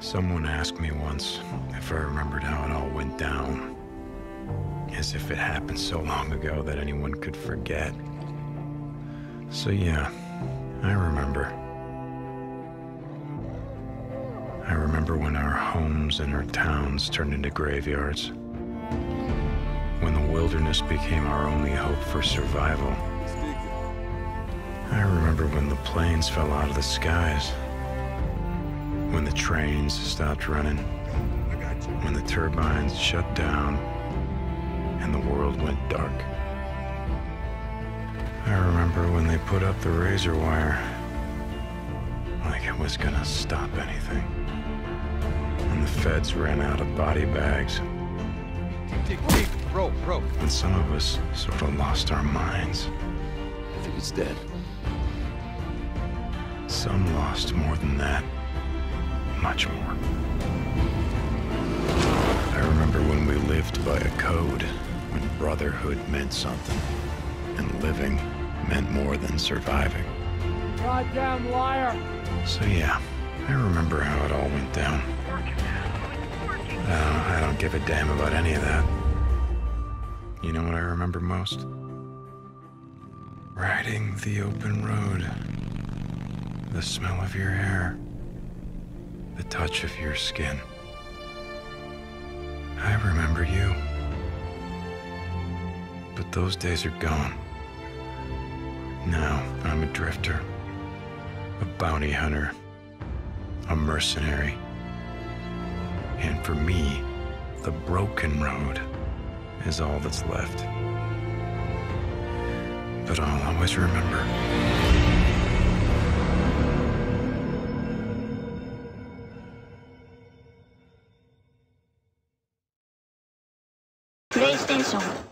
Someone asked me once if I remembered how it all went down. As if it happened so long ago that anyone could forget. So, yeah, I remember. Remember when our homes and our towns turned into graveyards. When the wilderness became our only hope for survival. I remember when the planes fell out of the skies. When the trains stopped running. When the turbines shut down and the world went dark. I remember when they put up the razor wire like it was gonna stop anything. When the feds ran out of body bags. Dig, dig, bro, bro. When some of us sort of lost our minds. I think it's dead. Some lost more than that. Much more. I remember when we lived by a code, when brotherhood meant something, and living meant more than surviving. Goddamn liar! So yeah, I remember how it all went down. Uh, I don't give a damn about any of that. You know what I remember most? Riding the open road. The smell of your hair. The touch of your skin. I remember you. But those days are gone. Now I'm a drifter, a bounty hunter, a mercenary. And for me, the broken road is all that's left. But I'll always remember. PlayStation